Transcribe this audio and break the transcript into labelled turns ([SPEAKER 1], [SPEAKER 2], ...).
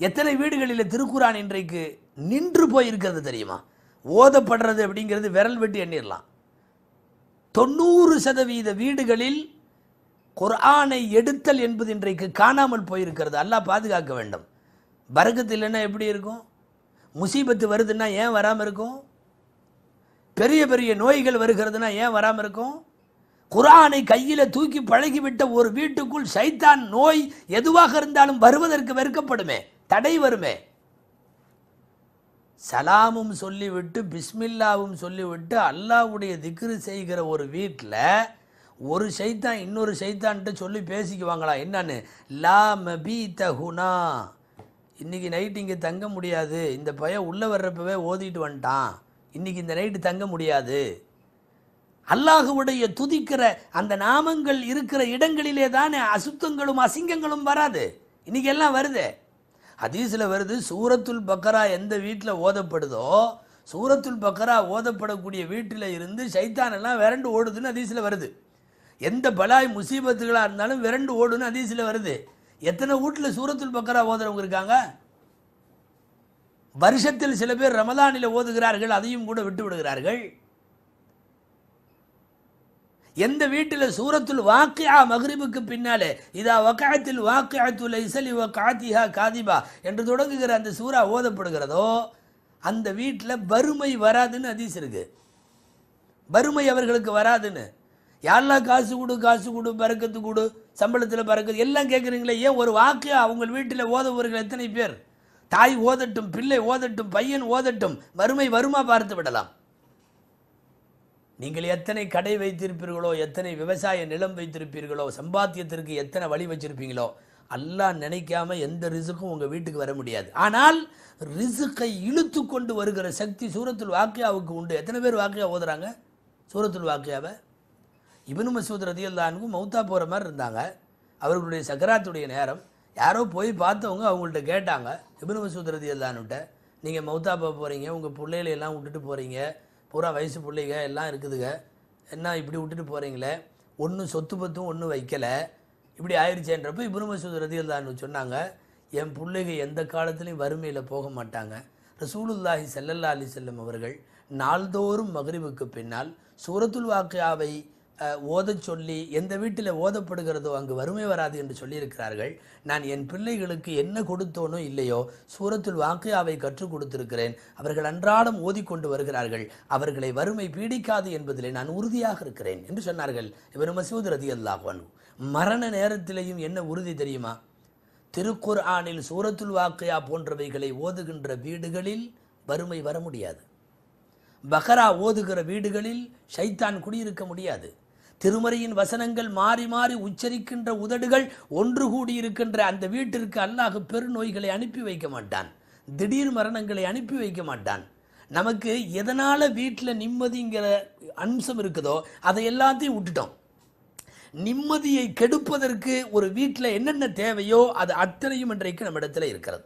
[SPEAKER 1] எத்தனை வீடுகளில் திருக்குரான் இன்றைக்கு நின்று போயிருக்கிறது தெரியுமா? ஓதப்படுறது அப்படிங்கிறது விரல் வெட்டி எண்ணிடலாம் தொண்ணூறு சதவீத வீடுகளில் குர்ஆனை எடுத்தல் என்பது இன்றைக்கு காணாமல் போயிருக்கிறது. அல்லாஹ் பாதுகாக்க வேண்டும். பரக்கத்து இல்லைன்னா எப்படி இருக்கும்? முசீபத்து வருதுன்னா ஏன் வராமல் இருக்கும்? பெரிய பெரிய நோய்கள் வருகிறதுனா ஏன் வராமல் இருக்கும்? குர்ஆனை கையில் தூக்கி பழகிவிட்ட ஒரு வீட்டுக்குள் சைத்தான் நோய் எதுவாக இருந்தாலும் வருவதற்கு வெறுக்கப்படுமே. தடை வருமே. சலாமும் சொல்லிவிட்டு பிஸ்மில்லாவும் சொல்லிவிட்டு அல்லாவுடைய திக்ரு செய்கிற ஒரு வீட்டில் ஒரு சைத்தான் இன்னொரு சைத்தான்ட்டு சொல்லி பேசிக்குவாங்களா? என்னன்னு? லா மபி தகுனா இன்றைக்கி நைட் இங்கே தங்க முடியாது. இந்த பையன் உள்ளே வர்றப்பவே ஓதிட்டு வந்துட்டான். இன்றைக்கி இந்த நைட்டு தங்க முடியாது. அல்லாஹுவுடைய துதிக்கிற அந்த நாமங்கள் இருக்கிற இடங்களிலே தானே அசுத்தங்களும் அசிங்கங்களும் வராது. இன்னைக்கு எல்லாம் வருது. ஹதீஸில் வருது சூரத்துல் பக்கரா எந்த வீட்டில் ஓதப்படுதோ சூரத்துல் பக்கரா ஓதப்படக்கூடிய வீட்டில் இருந்து சைத்தான் எல்லாம் விரண்டு ஓடுதுன்னு ஹதீஸில் வருது. எந்த பலாய் முசீபத்துகளாக இருந்தாலும் விரண்டு ஓடுன்னு ஹதீஸில் வருது. எத்தனை வீட்டில் சூரத்துல் பக்கரா ஓதுறவங்க இருக்காங்க? வருஷத்தில் சில பேர் ரமதானில் ஓதுகிறார்கள் அதையும் கூட விட்டு விடுகிறார்கள் எந்த வீட்டில் சூரத்துல் வாக்கியா மக்ரிபுக்கு பின்னாலே இதா வக்காயத்தில் வாக்கியத்துல் இசலி வக்காத்திஹா காதிபா என்று தொடங்குகிற அந்த சூறா ஓதப்படுகிறதோ அந்த வீட்டில் வறுமை வராதுன்னு ஹதீஸ் இருக்கு. வறுமை அவர்களுக்கு வராதுன்னு. யாரெல்லாம் காசு கொடு காசு கொடு பறக்கத்து கொடு சம்பளத்தில் பறக்கத்து எல்லாம் கேட்குறீங்களே ஏன் ஒரு வாக்கியா அவங்க வீட்டில் ஓதவர்கள் எத்தனை பேர்? தாய் ஓதட்டும் பிள்ளை ஓதட்டும் பையன் ஓதட்டும் வறுமை வருமா பார்த்து விடலாம்? நீங்கள் எத்தனை கடை வைத்திருப்பீர்களோ எத்தனை விவசாய நிலம் வைத்திருப்பீர்களோ சம்பாத்தியத்திற்கு எத்தனை வழி வச்சிருப்பீங்களோ அல்லா நினைக்காம எந்த ரிசுக்கும் உங்கள் வீட்டுக்கு வர முடியாது. ஆனால் ரிசுக்கை இழுத்து கொண்டு வருகிற சக்தி சூரத்துல் வாக்கியாவுக்கு உண்டு. எத்தனை பேர் வாக்கியா ஓதுறாங்க? சூரத்துல் வாக்கியாவை? இபனு மசூத் ரதியல்லானுக்கும் மௌத்தா போகிற மாதிரி இருந்தாங்க. அவர்களுடைய சக்கராத்துடைய நேரம். யாரோ போய் பார்த்தவங்க அவங்கள்ட்ட கேட்டாங்க. இபனு மசூத் ரதியல்லான்கிட்ட நீங்கள் மௌத்தா போக போகிறீங்க உங்கள் பிள்ளைகளையெல்லாம் விட்டுட்டு போகிறீங்க பூரா வயசு பிள்ளைங்க எல்லாம் இருக்குதுங்க என்ன இப்படி விட்டுட்டு போகிறீங்களே ஒன்றும் சொத்து பத்தும் ஒன்றும் வைக்கலை. இப்படி ஆயிடுச்சேன்றப்ப இப்னு மசூத் ரதியல்லான்னு சொன்னாங்க என் பிள்ளைங்க எந்த காலத்துலையும் வறுமையில் போக மாட்டாங்க. ரசூலுல்லாஹி செல்லல்லா அலி செல்லம் அவர்கள் நாள்தோறும் மகரிவுக்கு பின்னால் சூரத்துல் வாக்கியாவை ஓத ஓதச் சொல்லி எந்த வீட்டில் ஓதப்படுகிறதோ அங்கு வறுமை வராது என்று சொல்லியிருக்கிறார்கள். நான் என் பிள்ளைகளுக்கு என்ன கொடுத்தோனோ இல்லையோ சூரத்துல் வாக்கியாவை கற்றுக் கொடுத்திருக்கிறேன். அவர்கள் அன்றாடம் ஓதிக்கொண்டு வருகிறார்கள். அவர்களை வறுமை பீடிக்காது என்பதிலே நான் உறுதியாக இருக்கிறேன் என்று சொன்னார்கள். இவர் மசூத் ரதி அல்லாஹோன் மரண நேரத்திலேயும் என்ன உறுதி தெரியுமா? திருக்குர் ஆனில் சூரத்துல் வாக்கியா போன்றவைகளை ஓதுகின்ற வீடுகளில் வறுமை வர முடியாது. பஹரா ஓதுகிற வீடுகளில் ஷைத்தான் குடியிருக்க முடியாது. திருமறையின் வசனங்கள் மாறி மாறி உச்சரிக்கின்ற உதடுகள் ஒன்று கூடி இருக்கின்ற அந்த வீட்டிற்கு அல்லாஹ் பெருநோய்களை அனுப்பி வைக்க மாட்டான். திடீர் மரணங்களை அனுப்பி வைக்க மாட்டான். நமக்கு எதனால் வீட்டில் நிம்மதிங்கிற அம்சம் இருக்குதோ அதை எல்லாத்தையும் விட்டுட்டோம். நிம்மதியை கெடுப்பதற்கு ஒரு வீட்டில் என்னென்ன தேவையோ அது அத்தனையும் இன்றைக்கு நம்மிடத்தில் இருக்கிறது.